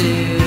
to